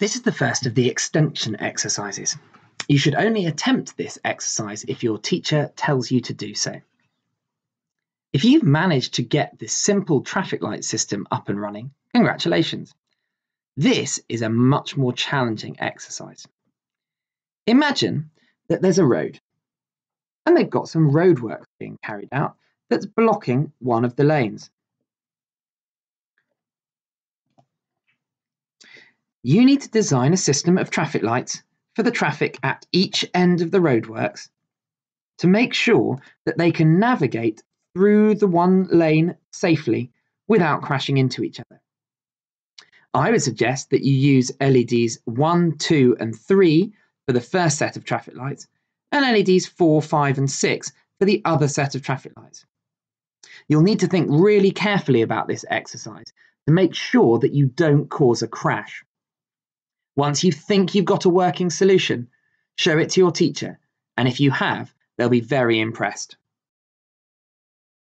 This is the first of the extension exercises. You should only attempt this exercise if your teacher tells you to do so. If you've managed to get this simple traffic light system up and running, congratulations. This is a much more challenging exercise. Imagine that there's a road and they've got some roadworks being carried out that's blocking one of the lanes. You need to design a system of traffic lights for the traffic at each end of the roadworks to make sure that they can navigate through the one lane safely without crashing into each other. I would suggest that you use LEDs 1, 2 and 3 for the first set of traffic lights and LEDs 4, 5 and 6 for the other set of traffic lights. You'll need to think really carefully about this exercise to make sure that you don't cause a crash. Once you think you've got a working solution, show it to your teacher, and if you have, they'll be very impressed.